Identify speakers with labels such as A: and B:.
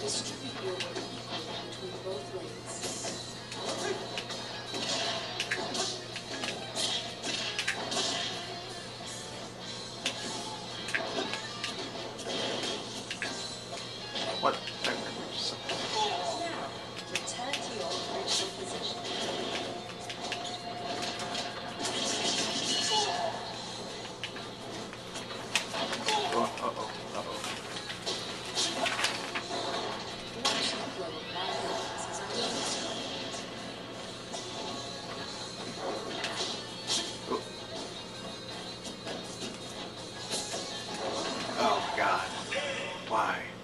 A: Distribute your weight between both legs.
B: Why?